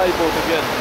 sideboard again.